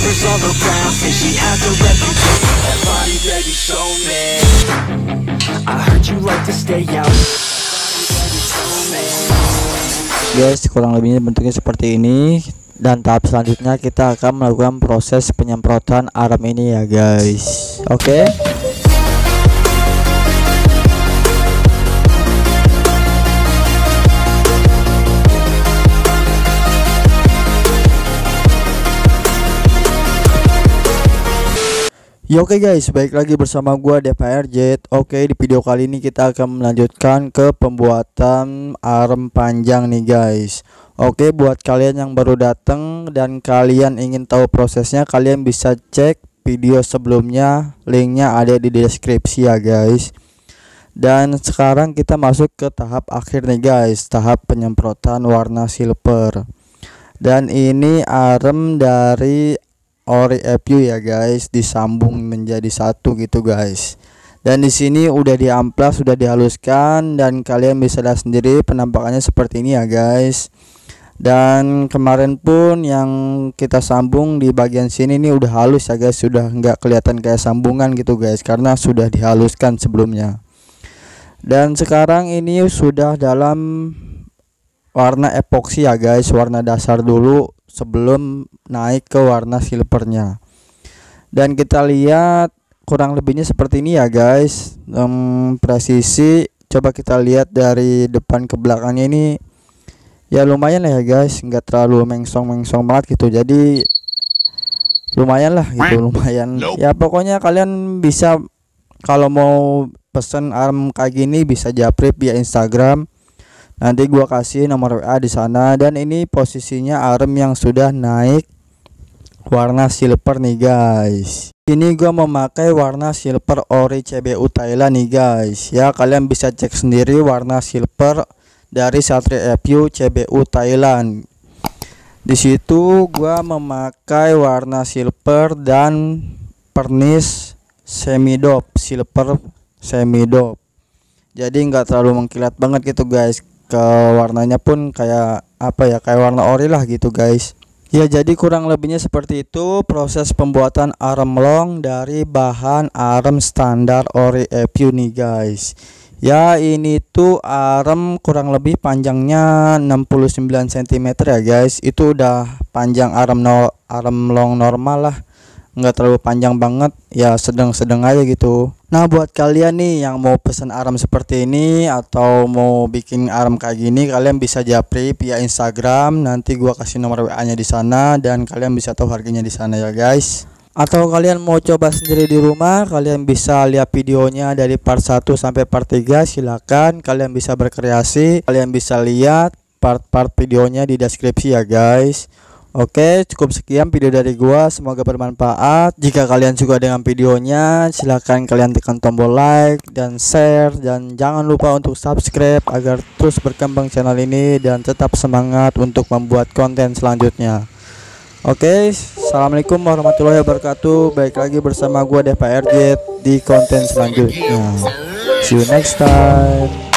Sisters all around say she has a reputation. That body baby show me I heard you like to stay out guys kurang lebihnya bentuknya seperti ini. Dan tahap selanjutnya kita akan melakukan proses penyemprotan arem ini ya guys. Oke? okay? Ya oke okay guys, baik lagi bersama gua DPR Jet. Oke, okay, di video kali ini kita akan melanjutkan ke pembuatan arem panjang nih guys. Oke, okay, buat kalian yang baru datang dan kalian ingin tahu prosesnya, kalian bisa cek video sebelumnya. Linknya ada di deskripsi ya guys. Dan sekarang kita masuk ke tahap akhir nih guys, tahap penyemprotan warna silver. Dan ini arem dari ori EPU ya guys. Disambung menjadi satu gitu guys. Dan di sini udah diamplas sudah dihaluskan dan kalian bisa lihat sendiri penampakannya seperti ini ya guys. Dan kemarin pun yang kita sambung di bagian sini ini udah halus ya guys. Sudah nggak kelihatan kayak sambungan gitu guys karena sudah dihaluskan sebelumnya. Dan sekarang ini sudah dalam warna epoksi ya guys. Warna dasar dulu sebelum naik ke warna silvernya. Dan kita lihat kurang lebihnya seperti ini ya guys. Um, presisi coba kita lihat dari depan ke belakangnya ini. Ya lumayan ya guys. Nggak terlalu mengsong mengsong banget gitu. Jadi lumayan lah gitu lumayan. Ya pokoknya kalian bisa kalau mau pesen arm kayak gini bisa japri via Instagram Nanti gua kasih nomor WA di sana dan ini posisinya arm yang sudah naik warna silver nih guys. Ini gua memakai warna silver ori CBU Thailand nih guys. Ya kalian bisa cek sendiri warna silver dari Satria EPU CBU Thailand. Di situ gua memakai warna silver dan pernis semidop silver semidop. Jadi nggak terlalu mengkilat banget gitu guys ke warnanya pun kayak apa ya kayak warna ori lah gitu guys. Ya jadi kurang lebihnya seperti itu proses pembuatan arem long dari bahan arem standar ori EPU nih guys. Ya ini tuh arem kurang lebih panjangnya 69 cm ya guys. Itu udah panjang arem no arem long normal lah nggak terlalu panjang banget ya sedang-sedang aja gitu. Nah buat kalian nih yang mau pesan aram seperti ini atau mau bikin aram kayak gini kalian bisa japri via Instagram. Nanti gua kasih nomor WA nya di sana dan kalian bisa tahu harganya di sana ya guys. Atau kalian mau coba sendiri di rumah kalian bisa lihat videonya dari part 1 sampai part 3 silahkan kalian bisa berkreasi kalian bisa lihat part-part videonya di deskripsi ya guys Oke, cukup sekian video dari gua. Semoga bermanfaat. Jika kalian suka dengan videonya, silahkan kalian tekan tombol like dan share dan jangan lupa untuk subscribe agar terus berkembang channel ini dan tetap semangat untuk membuat konten selanjutnya. Oke, assalamualaikum warahmatullahi wabarakatuh. Baik lagi bersama gua DPRJ di konten selanjutnya. See you next time.